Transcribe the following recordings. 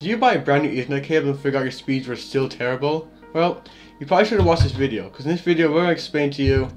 Did you buy a brand new Ethernet cable and figure out your speeds were still terrible? Well, you probably should have watched this video, because in this video we're going to explain to you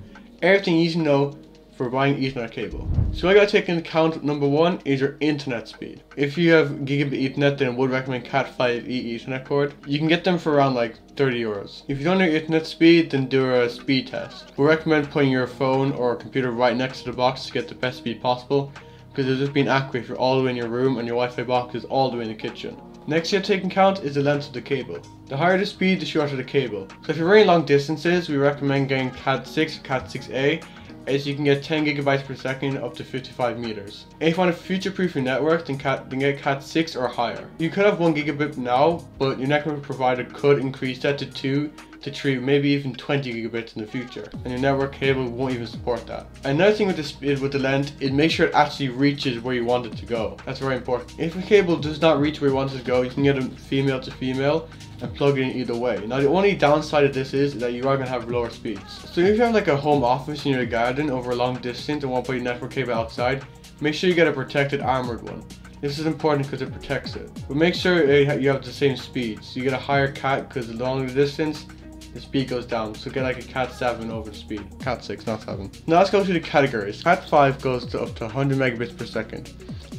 everything you need to know for buying Ethernet cable. So I gotta take into account number one is your internet speed. If you have gigabit Ethernet then I would recommend Cat5e Ethernet cord. You can get them for around like 30 euros. If you don't know your speed then do a speed test. We recommend putting your phone or computer right next to the box to get the best speed possible because it'll just be inaccurate if you're all the way in your room and your Wi-Fi box is all the way in the kitchen. Next you have to take into account is the length of the cable. The higher the speed, the shorter the cable. So if you're running long distances, we recommend getting Cat6 or Cat6a as you can get 10 gigabytes per second up to 55 meters. if you want a future-proof your network, then, cat, then get Cat 6 or higher. You could have 1 gigabit now, but your network provider could increase that to 2 to 3, maybe even 20 gigabits in the future, and your network cable won't even support that. Another thing with the speed, with the length, is make sure it actually reaches where you want it to go. That's very important. If a cable does not reach where you want it to go, you can get a female to female and plug it in either way. Now the only downside of this is that you are going to have lower speeds. So if you have like a home office in your garden over a long distance and want to put your network cable outside, make sure you get a protected armored one. This is important because it protects it. But make sure uh, you have the same speed. So you get a higher cat because the longer the distance, the speed goes down. So get like a cat 7 over speed. Cat 6, not 7. Now let's go to the categories. Cat 5 goes to up to 100 megabits per second.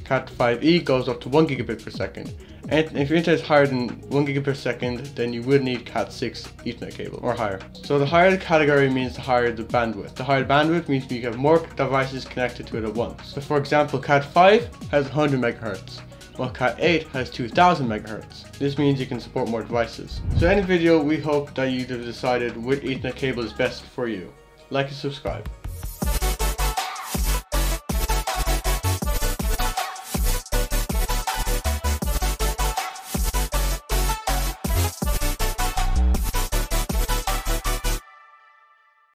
Cat 5e goes up to 1 gigabit per second. And if your internet is higher than 1 gigabit per second, then you would need Cat 6 Ethernet cable or higher. So the higher the category means the higher the bandwidth. The higher the bandwidth means you have more devices connected to it at once. So for example, Cat 5 has 100 megahertz while Cat 8 has 2000 megahertz. This means you can support more devices. So in the video, we hope that you have decided which Ethernet cable is best for you. Like and subscribe.